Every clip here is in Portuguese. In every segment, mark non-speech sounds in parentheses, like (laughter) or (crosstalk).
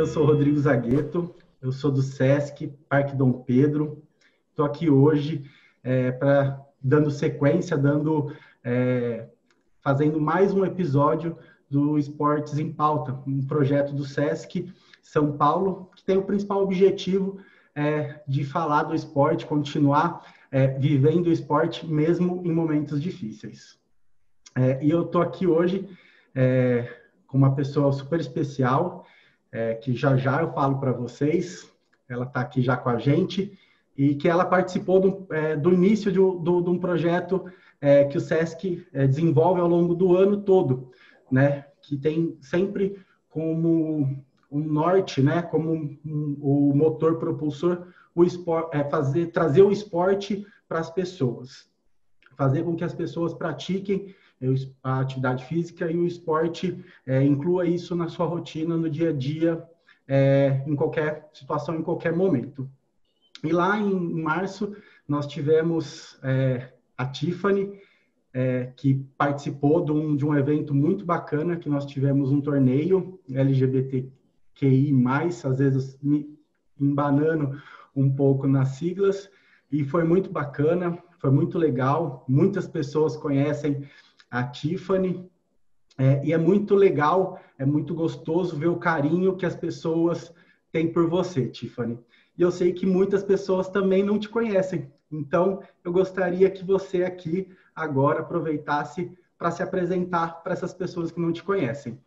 eu sou Rodrigo Zagueto, eu sou do SESC Parque Dom Pedro. Estou aqui hoje é, para dando sequência, dando é, fazendo mais um episódio do Esportes em Pauta, um projeto do SESC São Paulo que tem o principal objetivo é, de falar do esporte, continuar é, vivendo o esporte mesmo em momentos difíceis. É, e eu estou aqui hoje é, com uma pessoa super especial, é, que já já eu falo para vocês. Ela está aqui já com a gente e que ela participou do, é, do início de, do, de, um projeto é, que o SESC é, desenvolve ao longo do ano todo, né? Que tem sempre como um norte, né? Como um, um, o motor propulsor, o esporte, é fazer, trazer o esporte para as pessoas, fazer com que as pessoas pratiquem a atividade física e o esporte é, inclua isso na sua rotina, no dia a dia, é, em qualquer situação, em qualquer momento. E lá em março, nós tivemos é, a Tiffany, é, que participou de um, de um evento muito bacana, que nós tivemos um torneio LGBTQI+, às vezes me embanando um pouco nas siglas, e foi muito bacana, foi muito legal, muitas pessoas conhecem a Tiffany. É, e é muito legal, é muito gostoso ver o carinho que as pessoas têm por você, Tiffany. E eu sei que muitas pessoas também não te conhecem. Então, eu gostaria que você aqui agora aproveitasse para se apresentar para essas pessoas que não te conhecem.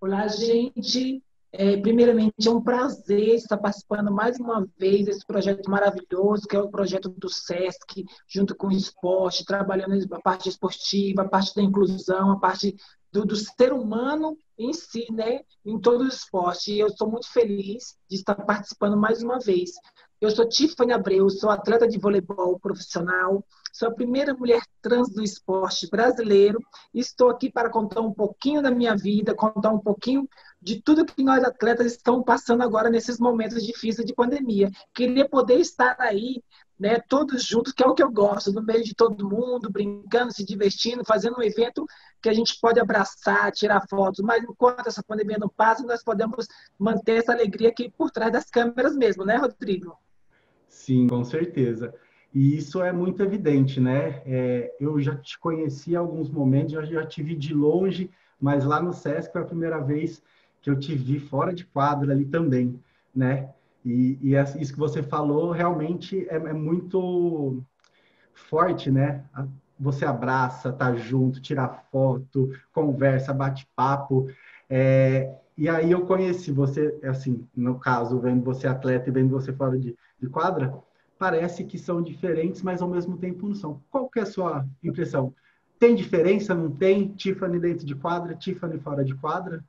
Olá, gente. É, primeiramente, é um prazer estar participando mais uma vez desse projeto maravilhoso, que é o projeto do SESC, junto com o esporte, trabalhando a parte esportiva, a parte da inclusão, a parte do, do ser humano em si, né, em todo o esporte. E eu estou muito feliz de estar participando mais uma vez. Eu sou Tiffany Abreu, sou atleta de voleibol profissional, sou a primeira mulher trans do esporte brasileiro estou aqui para contar um pouquinho da minha vida, contar um pouquinho de tudo que nós atletas estamos passando agora nesses momentos difíceis de pandemia. Queria poder estar aí, né, todos juntos, que é o que eu gosto, no meio de todo mundo, brincando, se divertindo, fazendo um evento que a gente pode abraçar, tirar fotos, mas enquanto essa pandemia não passa, nós podemos manter essa alegria aqui por trás das câmeras mesmo, né, Rodrigo? Sim, com certeza. E isso é muito evidente, né? É, eu já te conheci em alguns momentos, já, já te vi de longe, mas lá no SESC foi a primeira vez que eu te vi fora de quadro ali também, né? E, e isso que você falou realmente é, é muito forte, né? Você abraça, tá junto, tira foto, conversa, bate papo. É, e aí eu conheci você, assim, no caso, vendo você atleta e vendo você fora de, de quadra, parece que são diferentes, mas ao mesmo tempo não são. Qual que é a sua impressão? Tem diferença? Não tem? Tiffany dentro de quadra, Tiffany fora de quadra?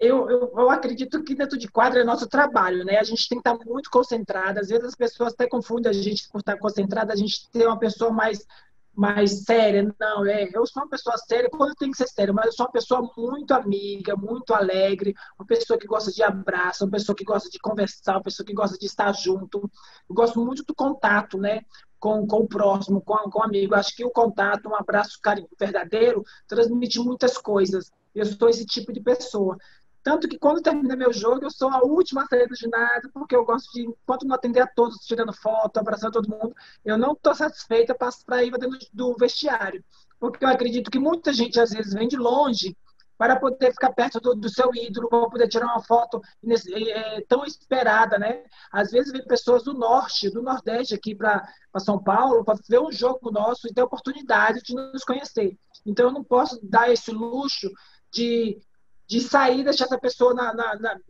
Eu, eu, eu, acredito que dentro de quadro é nosso trabalho, né? A gente tem que estar muito concentrado. Às vezes as pessoas até confundem a gente por estar concentrada, a gente tem uma pessoa mais, mais séria. Não, é, eu sou uma pessoa séria quando tem que ser séria, mas eu sou uma pessoa muito amiga, muito alegre, uma pessoa que gosta de abraço, uma pessoa que gosta de conversar, uma pessoa que gosta de estar junto. Eu gosto muito do contato, né? Com, com o próximo, com, com o amigo. Acho que o contato, um abraço carinho verdadeiro, transmite muitas coisas. Eu sou esse tipo de pessoa. Tanto que quando termina meu jogo, eu sou a última a sair do ginásio, porque eu gosto de, enquanto não atender a todos, tirando foto, abraçando todo mundo, eu não estou satisfeita para ir dentro do vestiário. Porque eu acredito que muita gente, às vezes, vem de longe para poder ficar perto do, do seu ídolo, para poder tirar uma foto é, tão esperada, né? Às vezes vem pessoas do norte, do nordeste aqui para São Paulo, para ver um jogo nosso e ter a oportunidade de nos conhecer. Então eu não posso dar esse luxo de de sair deixar essa pessoa na, na, na,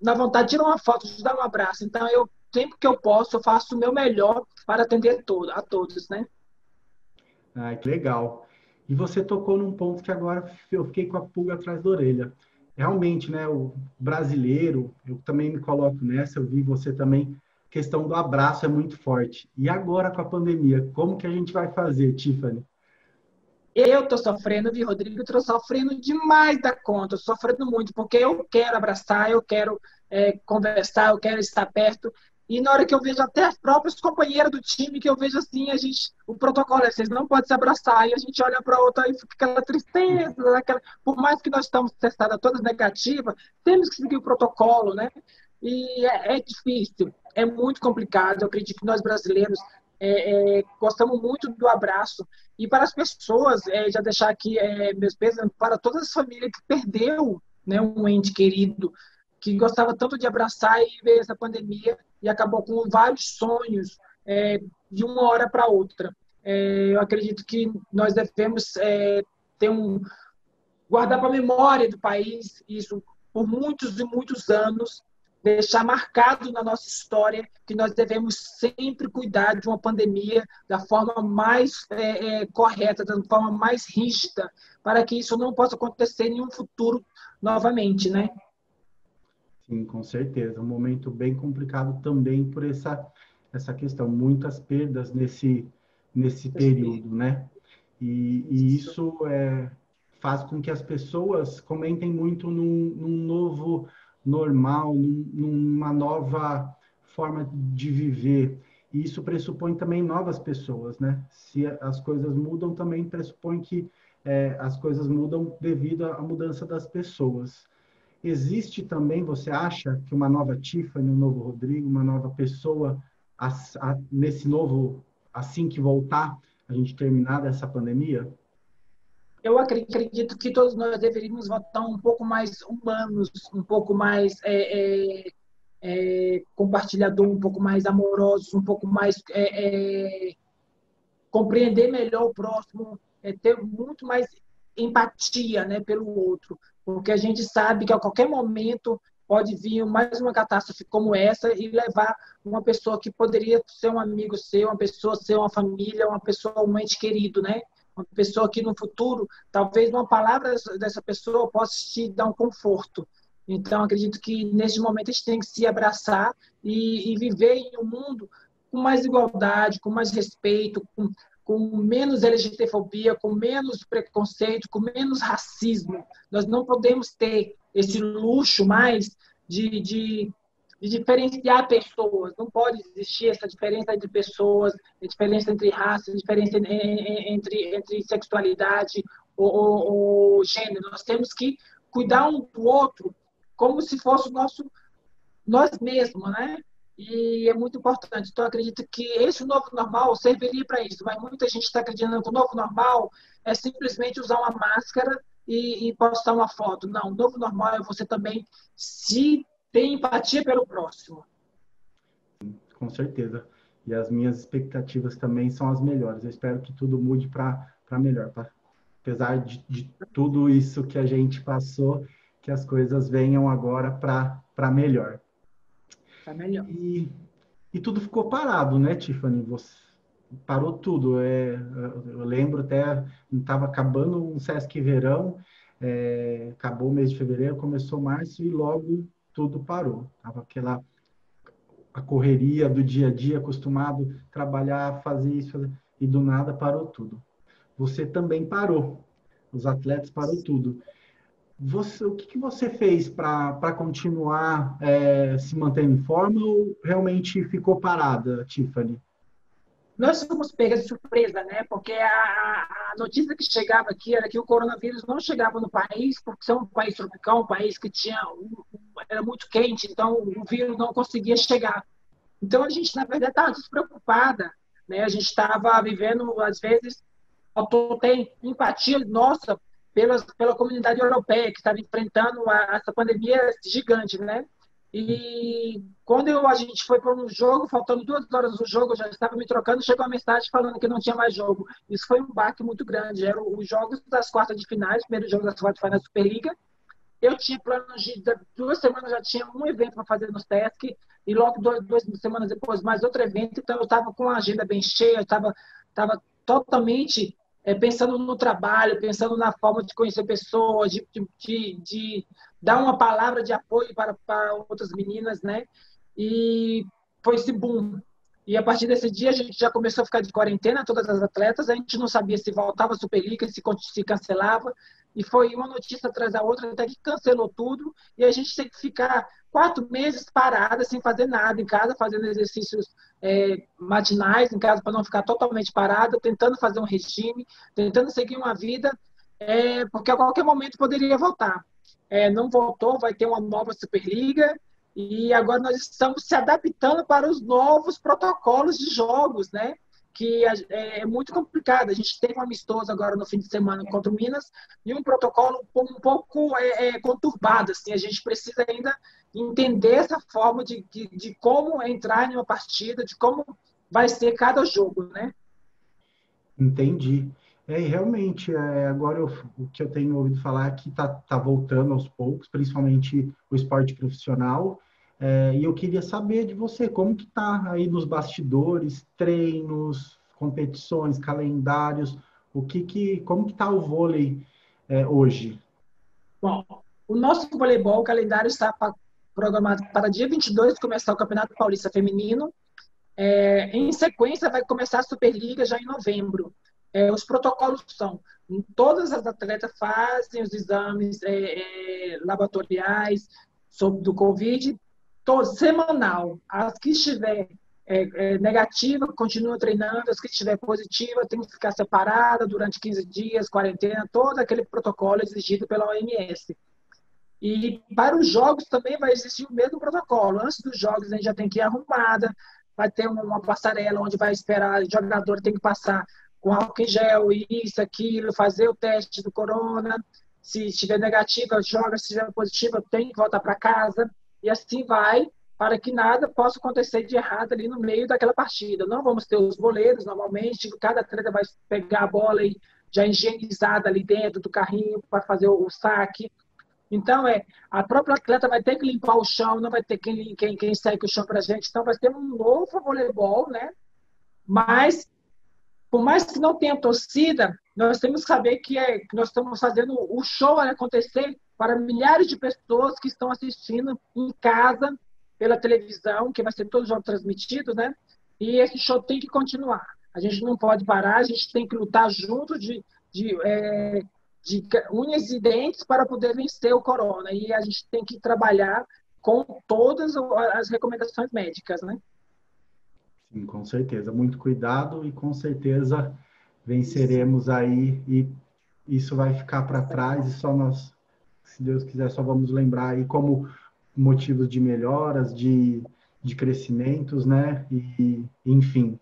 na vontade de tirar uma foto, de dar um abraço. Então, eu, sempre que eu posso, eu faço o meu melhor para atender todo, a todos, né? Ah, que legal. E você tocou num ponto que agora eu fiquei com a pulga atrás da orelha. Realmente, né, o brasileiro, eu também me coloco nessa, eu vi você também, questão do abraço é muito forte. E agora com a pandemia, como que a gente vai fazer, Tiffany? Eu estou sofrendo, vi, Rodrigo, estou sofrendo demais da conta, sofrendo muito, porque eu quero abraçar, eu quero é, conversar, eu quero estar perto. E na hora que eu vejo até as próprias companheiras do time, que eu vejo assim, a gente, o protocolo é, vocês não podem se abraçar, e a gente olha para outra e fica aquela tristeza, aquela, por mais que nós estamos testadas todas negativas, temos que seguir o protocolo, né? E é, é difícil, é muito complicado. Eu acredito que nós brasileiros é, é, gostamos muito do abraço. E para as pessoas, é, já deixar aqui é, meus pesos para todas as famílias que perdeu né, um ente querido, que gostava tanto de abraçar e ver essa pandemia e acabou com vários sonhos é, de uma hora para outra. É, eu acredito que nós devemos ter um guardar para a memória do país isso por muitos e muitos anos, deixar marcado na nossa história que nós devemos sempre cuidar de uma pandemia da forma mais é, é, correta, da forma mais rígida, para que isso não possa acontecer em um futuro novamente, né? Sim, com certeza. Um momento bem complicado também por essa, essa questão. Muitas perdas nesse, nesse período, né? E, e isso é, faz com que as pessoas comentem muito num, num novo normal, num, numa nova forma de viver. E isso pressupõe também novas pessoas, né? Se as coisas mudam, também pressupõe que é, as coisas mudam devido à mudança das pessoas. Existe também, você acha, que uma nova Tiffany, um novo Rodrigo, uma nova pessoa, a, a, nesse novo, assim que voltar, a gente terminar dessa pandemia? Eu acredito que todos nós deveríamos voltar um pouco mais humanos, um pouco mais é, é, é, compartilhador, um pouco mais amorosos, um pouco mais é, é, compreender melhor o próximo, ter muito mais empatia né, pelo outro porque a gente sabe que a qualquer momento pode vir mais uma catástrofe como essa e levar uma pessoa que poderia ser um amigo seu, uma pessoa ser uma família, uma pessoa, um ente querido, né? Uma pessoa que no futuro, talvez uma palavra dessa pessoa possa te dar um conforto. Então, acredito que nesse momento a gente tem que se abraçar e, e viver em um mundo com mais igualdade, com mais respeito, com, com menos LGBTfobia, com menos preconceito, com menos racismo. Nós não podemos ter esse luxo mais de, de, de diferenciar pessoas. Não pode existir essa diferença entre pessoas, diferença entre raças, diferença entre, entre sexualidade ou, ou, ou gênero. Nós temos que cuidar um do outro como se fosse o nosso nós mesmos, né? e é muito importante. Então, acredito que esse novo normal serviria para isso, mas muita gente está acreditando que o novo normal é simplesmente usar uma máscara e, e postar uma foto. Não, o novo normal é você também se ter empatia pelo próximo. Com certeza. E as minhas expectativas também são as melhores. Eu espero que tudo mude para melhor. Pra, apesar de, de tudo isso que a gente passou, que as coisas venham agora para melhor. Tá melhor. E, e tudo ficou parado, né, Tiffany? Você parou tudo. É, eu lembro até, estava acabando um Sesc Verão, é, acabou o mês de fevereiro, começou março e logo tudo parou. Tava aquela a correria do dia a dia, acostumado a trabalhar, fazer isso, fazer, e do nada parou tudo. Você também parou. Os atletas parou tudo. Você, o que, que você fez para continuar é, se mantendo em forma ou realmente ficou parada, Tiffany? Nós fomos pegas de surpresa, né? Porque a, a, notícia que chegava aqui era que o coronavírus não chegava no país, porque é um país tropical, um país que tinha era muito quente, então o vírus não conseguia chegar. Então a gente, na verdade, estava despreocupada, né? A gente estava vivendo, às vezes, tem empatia nossa pela, pela comunidade europeia, que estava enfrentando a, essa pandemia gigante, né? E quando eu, a gente foi para um jogo, faltando duas horas do jogo, eu já estava me trocando, chegou uma mensagem falando que não tinha mais jogo. Isso foi um baque muito grande. Eram os jogos das quartas de finais, primeiro jogo das quartas de finais da Superliga. Eu tinha planos de duas semanas já tinha um evento para fazer no SESC e logo duas, duas semanas depois mais outro evento. Então eu estava com a agenda bem cheia, estava estava totalmente é, pensando no trabalho, pensando na forma de conhecer pessoas, de, de, de dar uma palavra de apoio para, para outras meninas, né? E foi esse boom. E a partir desse dia a gente já começou a ficar de quarentena, todas as atletas. A gente não sabia se voltava a Superliga, se, se cancelava. e foi uma notícia atrás da outra, até que cancelou tudo, e a gente tem que ficar quatro meses parada, sem fazer nada em casa, fazendo exercícios é, matinais em casa, para não ficar totalmente parada, tentando fazer um regime, tentando seguir uma vida, é, porque a qualquer momento poderia voltar. É, não voltou, vai ter uma nova Superliga, e agora nós estamos se adaptando para os novos protocolos de jogos, né? que é, é muito complicado. A gente teve um amistoso agora no fim de semana contra o Minas e um protocolo um pouco é, é, conturbado. Assim, a gente precisa ainda entender essa forma de, de, de, como entrar em uma partida, de como vai ser cada jogo, né? Entendi. É, realmente, é, agora eu, o que eu tenho ouvido falar é que está tá voltando aos poucos, principalmente o esporte profissional, é, e eu queria saber de você, como que está aí nos bastidores, treinos, competições, calendários, o que que, como que está o vôlei é, hoje? Bom, o nosso voleibol, o calendário está programado para dia 22 começar o Campeonato Paulista Feminino. É, em sequência, vai começar a Superliga já em novembro. É, os protocolos são: todas as atletas fazem os exames é, é laboratoriais sobre do Covid, todo, semanal. As que estiver é, é, negativa, continua treinando. As que estiver positiva, tem que ficar separada durante 15 dias, quarentena, todo aquele protocolo exigido pela OMS. E para os jogos também vai existir o mesmo protocolo. Antes dos jogos, a gente já tem que ir arrumada, vai ter uma passarela onde vai esperar, o jogador tem que passar com álcool em gel, isso, aquilo, fazer o teste do corona. Se estiver negativa, joga, se estiver positiva, tem que voltar para casa e assim vai, para que nada possa acontecer de errado ali no meio daquela partida. Não vamos ter os goleiros, normalmente, cada atleta vai pegar a bola e já higienizada ali dentro do carrinho para fazer o saque. Então, é, a própria atleta vai ter que limpar o chão, não vai ter quem, quem, quem segue o chão para a gente. Então, vai ter um novo voleibol, né? Mas, por mais que não tenha torcida, nós temos que saber que, é, nós estamos fazendo o show acontecer para milhares de pessoas que estão assistindo em casa, pela televisão, que vai ser todo jogo transmitido, né? E esse show tem que continuar. A gente não pode parar, a gente tem que lutar junto de, de, é, de unhas e dentes para poder vencer o corona. E a gente tem que trabalhar com todas as recomendações médicas, né? Sim, com certeza. Muito cuidado e com certeza venceremos aí e isso vai ficar para trás e só nós se Deus quiser, só vamos lembrar aí como motivos de melhoras, de, de crescimentos, né? E, enfim.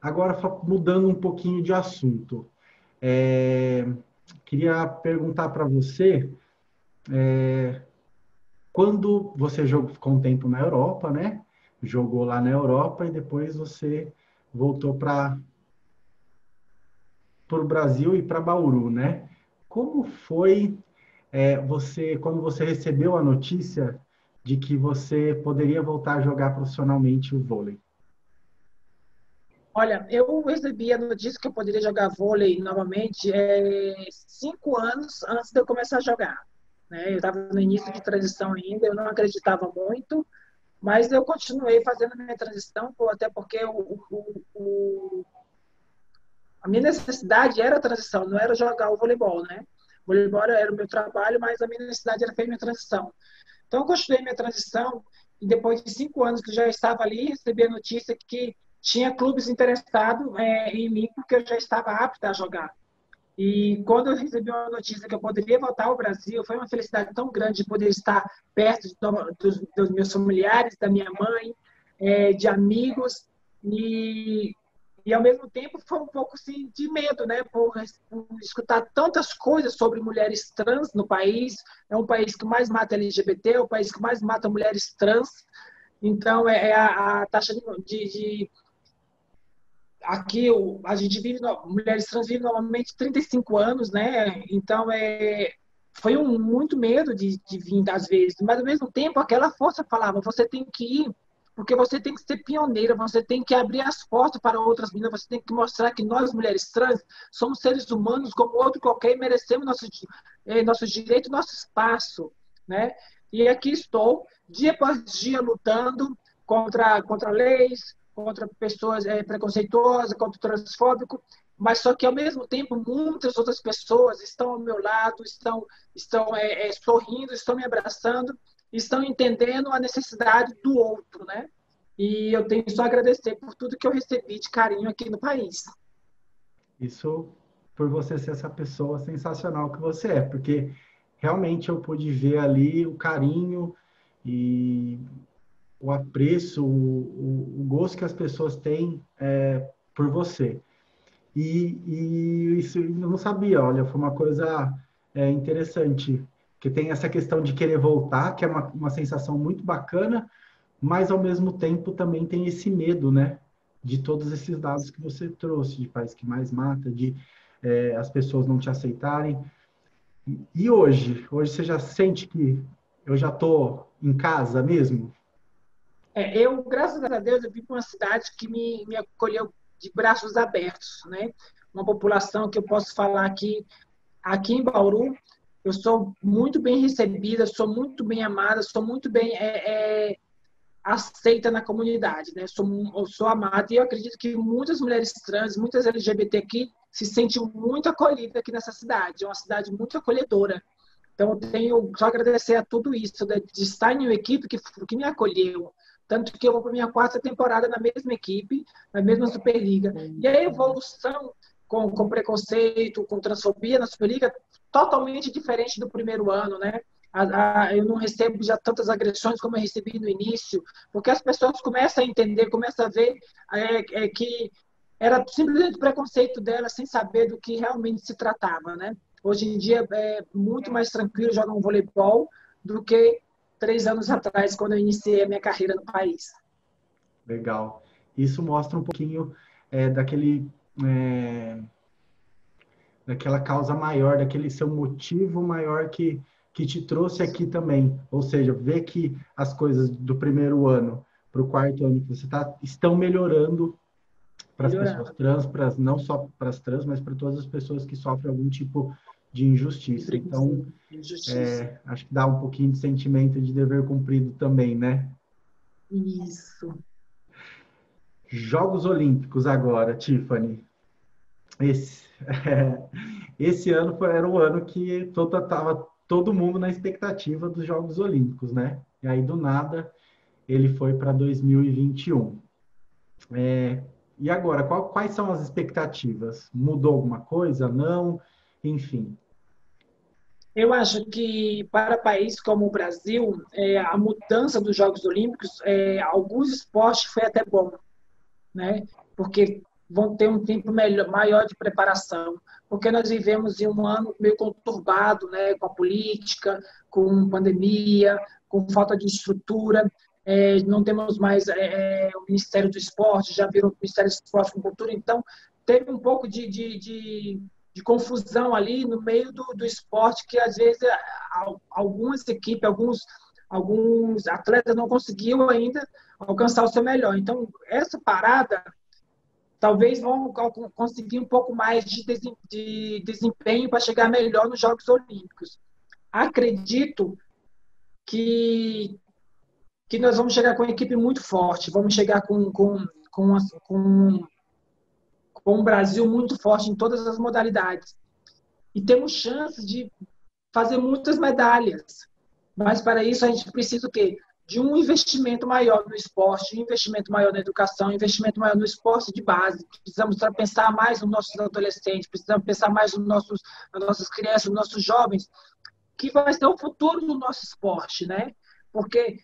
Agora, mudando um pouquinho de assunto, é, queria perguntar para você, é, quando você jogou, ficou um tempo na Europa, né? Jogou lá na Europa e depois você voltou para o Brasil e para Bauru, né? Como foi é, você, quando você recebeu a notícia de que você poderia voltar a jogar profissionalmente o vôlei? Olha, eu recebi a notícia que eu poderia jogar vôlei novamente é, cinco anos antes de eu começar a jogar. Né? Eu estava no início de transição ainda, eu não acreditava muito, mas eu continuei fazendo minha transição, até porque o, o, o, a minha necessidade era a transição, não era jogar o voleibol, né? voleibol era o meu trabalho, mas a minha necessidade era fazer minha transição. Então, eu continuei minha transição e depois de cinco anos que já estava ali, recebi a notícia que tinha clubes interessados é, em mim porque eu já estava apta a jogar. E quando eu recebi a notícia que eu poderia voltar ao Brasil, foi uma felicidade tão grande de poder estar perto dos, dos meus familiares, da minha mãe, é, de amigos. E e, ao mesmo tempo, foi um pouco assim, de medo, né? Por, por, escutar tantas coisas sobre mulheres trans no país. É um país que mais mata LGBT, é o país que mais mata mulheres trans. Então, é, é a, a taxa de, de aqui a gente vive mulheres trans vivem normalmente 35 anos né então é foi um muito medo de, de vir às vezes mas ao mesmo tempo aquela força falava você tem que ir porque você tem que ser pioneira, você tem que abrir as portas para outras meninas, você tem que mostrar que nós, mulheres trans, somos seres humanos como outro qualquer e merecemos nosso, eh, nosso direito, nosso espaço, né? E aqui estou, dia após dia, lutando contra, contra leis, contra pessoas é, preconceituosas, contra transfóbico, mas só que ao mesmo tempo muitas outras pessoas estão ao meu lado, estão, estão é, é, sorrindo, estão me abraçando, estão entendendo a necessidade do outro, né? E eu tenho só a agradecer por tudo que eu recebi de carinho aqui no país. Isso por você ser essa pessoa sensacional que você é, porque realmente eu pude ver ali o carinho e o apreço, o, o gosto que as pessoas têm é, por você. E, e, isso eu não sabia, olha, foi uma coisa é, interessante, que tem essa questão de querer voltar, que é uma, uma sensação muito bacana, mas ao mesmo tempo também tem esse medo, né? De todos esses dados que você trouxe, de país que mais mata, de é, as pessoas não te aceitarem. E hoje? Hoje você já sente que eu já estou em casa mesmo? É, eu, graças a Deus, eu vim para uma cidade que me, me acolheu de braços abertos, né? Uma população que eu posso falar aqui, aqui em Bauru, eu sou muito bem recebida, sou muito bem amada, sou muito bem é, é, aceita na comunidade, né? Sou, eu sou amada e eu acredito que muitas mulheres trans, muitas LGBT aqui se sentem muito acolhidas aqui nessa cidade. É uma cidade muito acolhedora. Então, eu tenho só agradecer a tudo isso, de, de estar em uma equipe que, que me acolheu, tanto que eu vou para minha quarta temporada na mesma equipe, na mesma Superliga. E a evolução com, com preconceito, com transfobia na Superliga, totalmente diferente do primeiro ano, né? A, a, eu não recebo já tantas agressões como eu recebi no início, porque as pessoas começam a entender, começam a ver é, é, que era simplesmente preconceito dela, sem saber do que realmente se tratava, né? Hoje em dia é muito mais tranquilo jogar um voleibol do que três anos atrás, quando eu iniciei a minha carreira no país. Legal. Isso mostra um pouquinho é, daquele. É, daquela causa maior, daquele seu motivo maior que, que te trouxe aqui também. Ou seja, ver que as coisas do primeiro ano para o quarto ano que você está estão melhorando para as pessoas trans, para não só para as trans, mas para todas as pessoas que sofrem algum tipo de injustiça. Então, injustiça. É, acho que dá um pouquinho de sentimento de dever cumprido também, né? Isso. Jogos Olímpicos agora, Tiffany. Esse, é, (laughs) esse ano foi, era o ano que todo, tava todo mundo na expectativa dos Jogos Olímpicos, né? E aí, do nada, ele foi para 2021. É, e agora, qual, quais são as expectativas? Mudou alguma coisa? Não? Enfim. Eu acho que para países como o Brasil, é, a mudança dos Jogos Olímpicos, é, alguns esportes foi até bom, né? Porque vão ter um tempo melhor, maior de preparação, porque nós vivemos em um ano meio conturbado, né? Com a política, com pandemia, com falta de estrutura. É, não temos mais é, é, o Ministério do Esporte, já virou o Ministério do Esporte com Cultura, então teve um pouco de, de, de de confusão ali no meio do, do esporte que às vezes algumas equipes, alguns alguns atletas não conseguiam ainda alcançar o seu melhor. Então essa parada talvez vão conseguir um pouco mais de, de desempenho para chegar melhor nos Jogos Olímpicos. Acredito que que nós vamos chegar com uma equipe muito forte, vamos chegar com, com, com, com com um Brasil muito forte em todas as modalidades. E temos chance de fazer muitas medalhas. Mas para isso a gente precisa o quê? De um investimento maior no esporte, um investimento maior na educação, um investimento maior no esporte de base. Precisamos pensar mais nos nossos adolescentes, precisamos pensar mais nos nossos, nas nossas crianças, nos nossos jovens, que vai ser o futuro do nosso esporte, né? Porque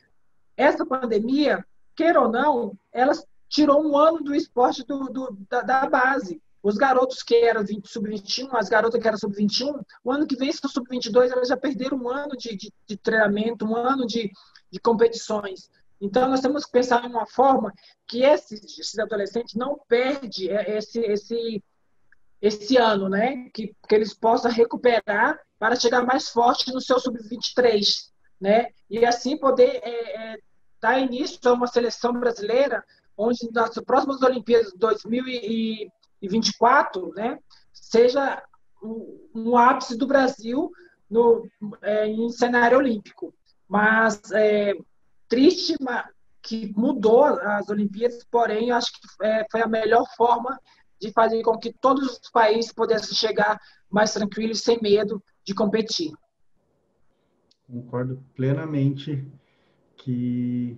essa pandemia, queira ou não, elas tirou um ano do esporte do, do da, da, base. Os garotos que eram sub-21, as garotas que eram sub-21, o ano que vem, se sub-22, elas já perderam um ano de, de, de treinamento, um ano de, de competições. Então, nós temos que pensar em uma forma que esses, esses adolescentes não perdem esse, esse, esse ano, né? Que, que eles possam recuperar para chegar mais forte no seu sub-23, né? E assim poder é, é, dar início a uma seleção brasileira onde nas próximas Olimpíadas de 2024 né, seja um, um ápice do Brasil no, é, em cenário olímpico. Mas é triste que mudou as Olimpíadas, porém, acho que é, foi a melhor forma de fazer com que todos os países pudessem chegar mais tranquilos, sem medo de competir. Concordo plenamente que,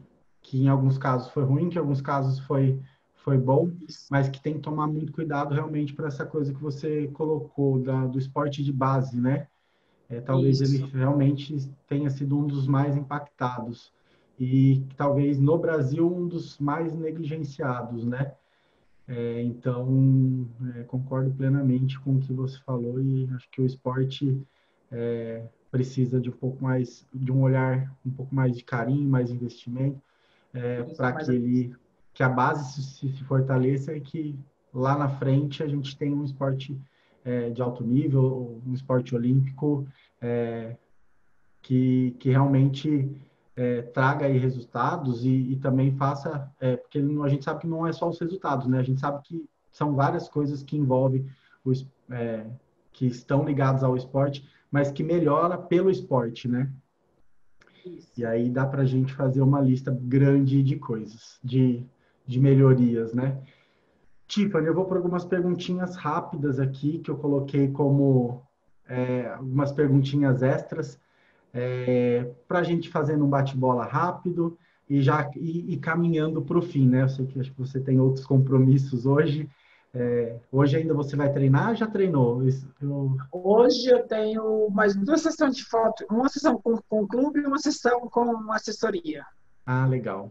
que em alguns casos foi ruim, que em alguns casos foi, foi bom, mas que tem que tomar muito cuidado realmente para essa coisa que você colocou da, do esporte de base, né? É, talvez Isso. ele realmente tenha sido um dos mais impactados e talvez no Brasil um dos mais negligenciados, né? É, então, é, concordo plenamente com o que você falou e acho que o esporte é, precisa de um pouco mais, de um olhar um pouco mais de carinho, mais investimento, é, para que ele, que a base se, se, fortaleça e que lá na frente a gente tenha um esporte é, de alto nível, um esporte olímpico é, que, que realmente é, traga aí resultados e, e também faça, é, porque a gente sabe que não é só os resultados, né? A gente sabe que são várias coisas que envolvem os, é, que estão ligados ao esporte, mas que melhora pelo esporte, né? Isso. E aí dá para a gente fazer uma lista grande de coisas, de, de melhorias, né? Tiffany, eu vou para algumas perguntinhas rápidas aqui que eu coloquei como é, algumas perguntinhas extras é, para a gente fazendo um bate-bola rápido e já e, e caminhando para o fim, né? Eu sei que acho que você tem outros compromissos hoje. É, hoje ainda você vai treinar? Já treinou? Eu... Hoje eu tenho mais duas sessões de foto, uma sessão com, com o clube e uma sessão com assessoria. Ah, legal.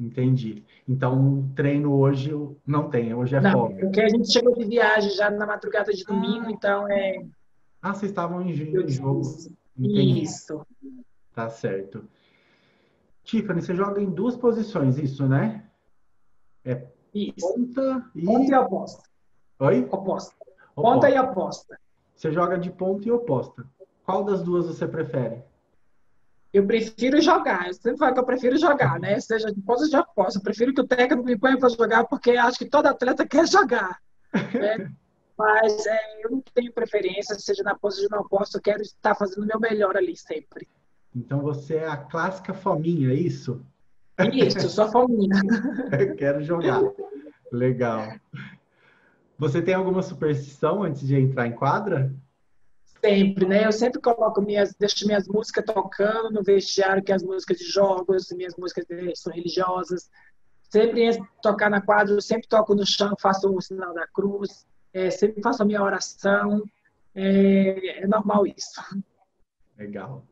Entendi. Então, treino hoje não tem, hoje é não, folga. Porque a gente chegou de viagem já na madrugada de domingo, ah. então é. Ah, vocês estavam em, em jogo. Entendi. Isso. Tá certo. Tiffany, você joga em duas posições, isso, né? É isso. ponta e... Ponta e aposta. Oi? Oposta. Ponta e aposta. Você joga de ponta e oposta. Qual das duas você prefere? Eu prefiro jogar. Eu sempre falo que eu prefiro jogar, né? Seja de ponta ou de aposta. Eu prefiro que o técnico me ponha para jogar, porque acho que todo atleta (laughs) quer jogar. Né? Mas é, eu não tenho preferência, seja na posição de não posso, eu quero estar fazendo o meu melhor ali sempre. Então você é a clássica fominha, é isso? Isso, só fominha. (laughs) quero jogar. Legal. Você tem alguma superstição antes de entrar em quadra? Sempre, né? Eu sempre coloco minhas, deixo minhas músicas tocando no vestiário, que é as músicas de jogos, minhas músicas são religiosas. Sempre tocar na quadra, eu sempre toco no chão, faço o sinal da cruz é, sempre faço a minha oração, é, é normal isso. Legal.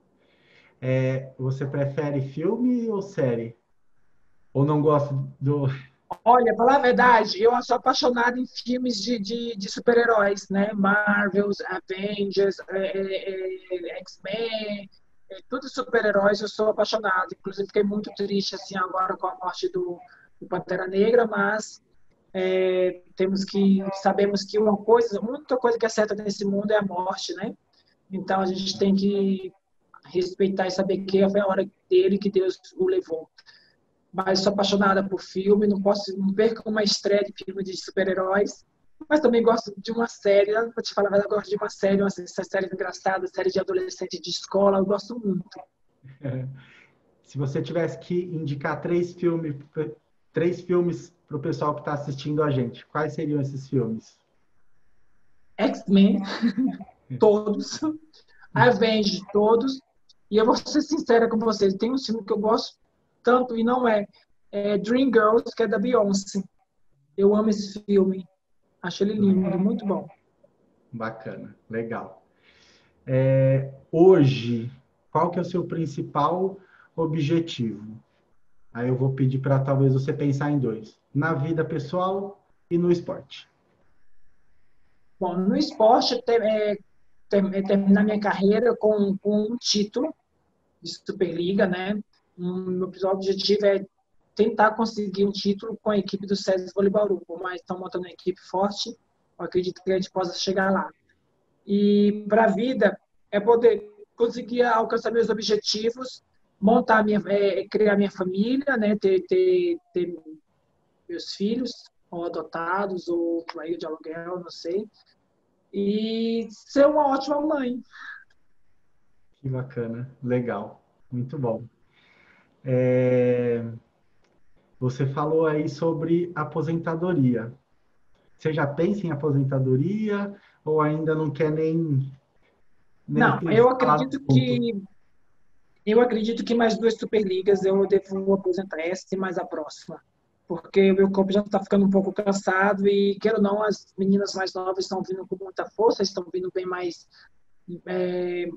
É, você prefere filme ou série? Ou não gosta do. Olha, falar a verdade, eu sou apaixonada em filmes de, de, de super-heróis, né? Marvels, Avengers, é, é, é X-Men, é, tudo super-heróis, eu sou apaixonada. Inclusive, fiquei muito triste assim agora com a morte do, do Pantera Negra, mas é, temos que sabemos que uma coisa, a única coisa que é certa nesse mundo é a morte, né? Então a gente tem que respeitar e saber que foi a hora dele que Deus o levou. Mas sou apaixonada por filme, não posso não perco uma estreia de filme de super-heróis, mas também gosto de uma série, para te falar, eu gosto de uma série, uma série engraçada, série de adolescente de escola, eu gosto muito. (laughs) Se você tivesse que indicar três filmes, três filmes para o pessoal que está assistindo a gente. Quais seriam esses filmes? X-Men, (laughs) todos. (laughs) Avengers, todos. E eu vou ser sincera com vocês, tem um filme que eu gosto tanto e não é, é Dream Girls, que é da Beyoncé. Eu amo esse filme. Acho ele lindo, muito bom. Bacana, legal. É, hoje, qual que é o seu principal objetivo? Aí eu vou pedir para talvez você pensar em dois: na vida pessoal e no esporte. Bom, no esporte, é, terminar minha carreira com, com, um título de Superliga, né? Meu objetivo é tentar conseguir um título com a equipe do César Voleibol Por mais estão montando uma equipe forte, eu acredito que a gente possa chegar lá. E para a vida é poder conseguir alcançar meus objetivos montar minha, é, criar minha família, né, ter, ter, ter meus filhos, ou adotados, ou aí de aluguel, não sei, e ser uma ótima mãe. Que bacana, legal, muito bom. É... Você falou aí sobre aposentadoria. você já pensa em aposentadoria ou ainda não quer nem. nem não, eu acredito que. Eu acredito que mais duas Superligas eu devo aposentar essa e mais a próxima. Porque o meu corpo já está ficando um pouco cansado e, quero ou não, as meninas mais novas estão vindo com muita força, estão vindo bem mais. É,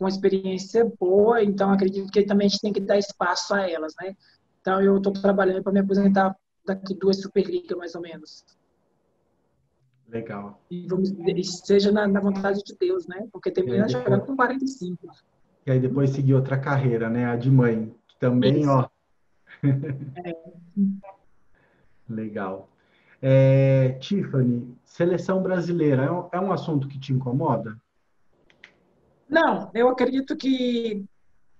com experiência boa, então acredito que também a gente tem que dar espaço a elas, né? Então eu estou trabalhando para me aposentar daqui duas Superligas, mais ou menos. Legal. E vamos, seja na, na vontade de Deus, né? Porque tem menina jogando com 45. E aí depois seguir outra carreira, né? A de mãe. Que também, Isso. ó. (laughs) é. Legal. É, Tiffany, seleção brasileira é um, é um assunto que te incomoda? Não, eu acredito que,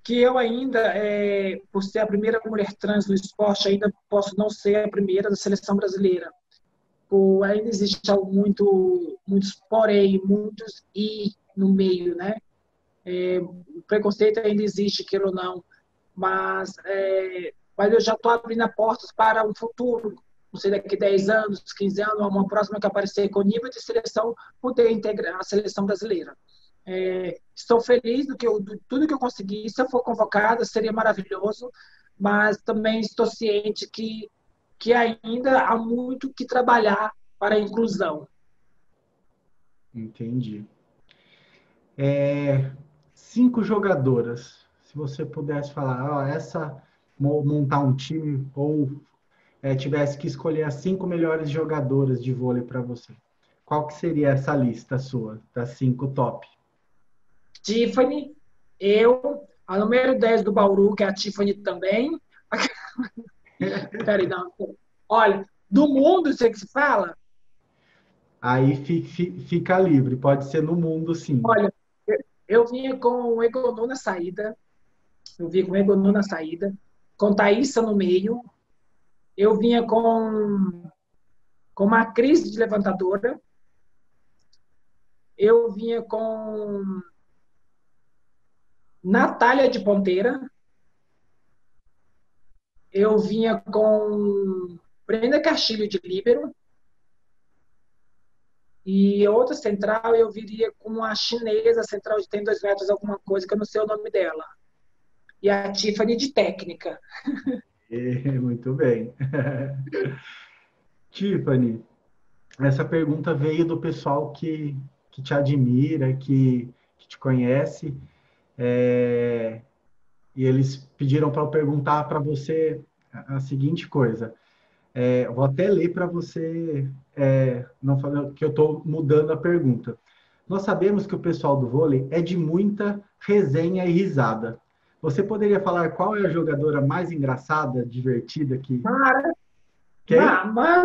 que eu ainda, é, por ser a primeira mulher trans no esporte, ainda posso não ser a primeira da seleção brasileira. Por, ainda existe algo muito, muitos porém, muitos e no meio, né? É, o preconceito ainda existe, queira ou não, mas, é, mas eu já estou abrindo portas para um futuro, não sei, daqui 10 anos, 15 anos, uma próxima que aparecer com nível de seleção, poder integrar a seleção brasileira. É, estou feliz do que eu, do tudo que eu consegui. Se eu for convocada, seria maravilhoso, mas também estou ciente que, que ainda há muito que trabalhar para a inclusão. Entendi. É, cinco jogadoras. Se você pudesse falar, ó, essa montar um time ou é, tivesse que escolher as cinco melhores jogadoras de vôlei para você, qual que seria essa lista sua das cinco top? Tiffany, eu, a número 10 do Bauru, que é a Tiffany também. (laughs) Peraí, não. Olha, do mundo, você que se fala? Aí fica livre, pode ser no mundo, sim. Olha, eu vinha com o Egonô na saída, eu vinha com o Egonô na saída, com Thaísa no meio, eu vinha com, com uma crise de levantadora, eu vinha com Natália de Ponteira. Eu vinha com Brenda Castilho de Líbero. E outra central eu viria com a chinesa central de tem dois metros alguma coisa, que eu não sei o nome dela. E a Tiffany de técnica. (laughs) Muito bem. (laughs) Tiffany, essa pergunta veio do pessoal que, que te admira, que, que te conhece. É, e eles pediram para eu perguntar para você a seguinte coisa. É, vou até ler para você, é, não que eu estou mudando a pergunta. Nós sabemos que o pessoal do vôlei é de muita resenha e risada. Você poderia falar qual é a jogadora mais engraçada, divertida que. Mara. Quem? Mara.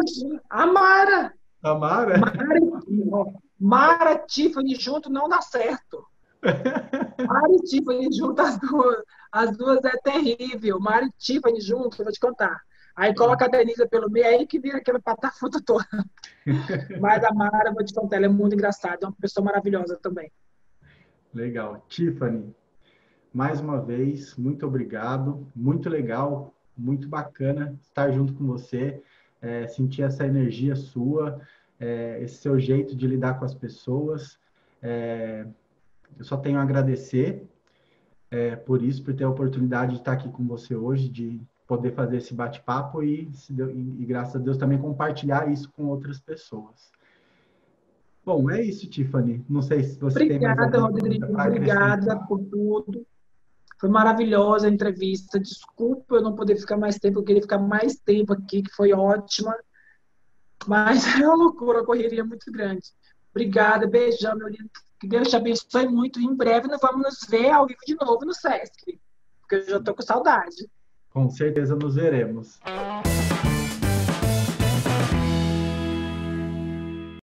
A Mara. A Mara? Mara, Mara Tiffany junto não dá certo. (laughs) Mari e Tiffany junto, as duas. As duas é terrível. Mari e Tiffany junto, vou te contar. Aí coloca a Denise pelo meio, aí que vira aquela patafuta toda. (laughs) Mas a Mara, vou te contar, ela é muito engraçada, é uma pessoa maravilhosa também. Legal. Tiffany, mais uma vez, muito obrigado. Muito legal, muito bacana estar junto com você, é, sentir essa energia sua, é, esse seu jeito de lidar com as pessoas. É, eu só tenho a agradecer é, por isso, por ter a oportunidade de estar aqui com você hoje, de poder fazer esse bate-papo e, e, e, graças a Deus, também compartilhar isso com outras pessoas. Bom, é isso, Tiffany. Não sei se você obrigada, tem mais Rodrigo. Obrigada por tudo. Foi maravilhosa a entrevista. Desculpa eu não poder ficar mais tempo, eu queria ficar mais tempo aqui, que foi ótima. Mas (laughs) é uma loucura, uma correria muito grande. Obrigada, beijão, meu lindo. Que Deus te abençoe muito. Em breve nós vamos nos ver ao vivo de novo no SESC. Porque eu já estou com saudade. Com certeza nos veremos.